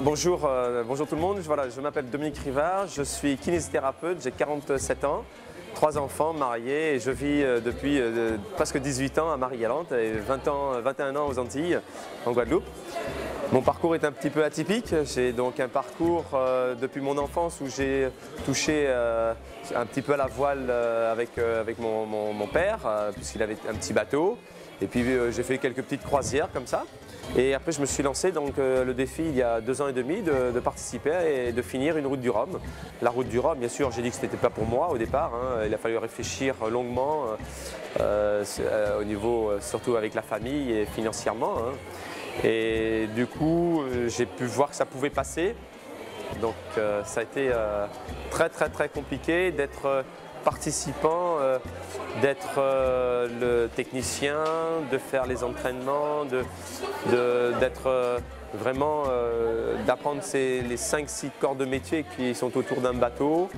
Bonjour, euh, bonjour tout le monde, je m'appelle Dominique Rivard, je suis kinésithérapeute, j'ai 47 ans, trois enfants, mariés et je vis euh, depuis euh, presque 18 ans à Marie-Galante et 20 ans, 21 ans aux Antilles, en Guadeloupe. Mon parcours est un petit peu atypique, j'ai donc un parcours depuis mon enfance où j'ai touché un petit peu à la voile avec, avec mon, mon père, puisqu'il avait un petit bateau. Et puis j'ai fait quelques petites croisières comme ça. Et après, je me suis lancé donc euh, le défi il y a deux ans et demi de, participer et de finir une route du Rhum. La route du Rhum, bien sûr, j'ai dit que ce n'était pas pour moi au départ. Hein. Il a fallu réfléchir longuement euh, euh, au niveau, surtout avec la famille et financièrement. Hein. Et du coup, j'ai pu voir que ça pouvait passer. Donc, ça a été très très très compliqué d'être participant, euh, d'être euh, le technicien, de faire les entraînements, d'être euh, vraiment d'apprendre les 5-6 corps de métier qui sont autour d'un bateau.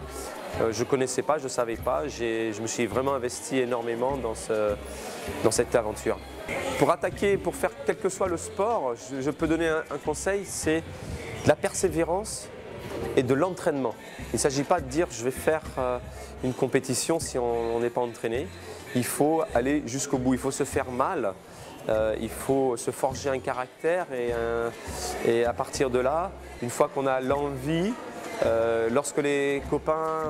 je ne connaissais pas, je ne savais pas. Je me suis vraiment investi énormément dans, ce, dans cette aventure. Pour attaquer, pour faire quel que soit le sport, je, peux donner un, conseil, c'est la persévérance et de l'entraînement. Il ne s'agit pas de dire je vais faire euh, une compétition si on n'est pas entraîné. Il faut aller jusqu'au bout, il faut se faire mal, euh, il faut se forger un caractère et, à partir de là, une fois qu'on a l'envie, euh, lorsque les copains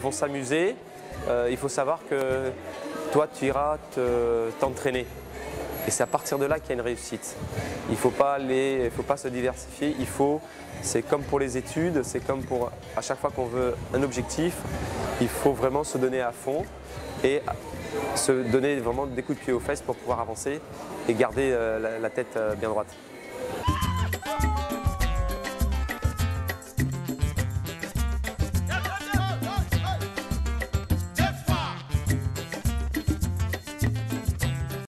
vont s'amuser, il faut savoir que toi tu iras t'entraîner. Et c'est à partir de là qu'il y a une réussite. Il ne faut, pas faut pas se diversifier, c'est comme pour les études, c'est comme pour à chaque fois qu'on veut un objectif, il faut vraiment se donner à fond et se donner vraiment des coups de pied aux fesses pour pouvoir avancer et garder euh, la, tête euh, bien droite.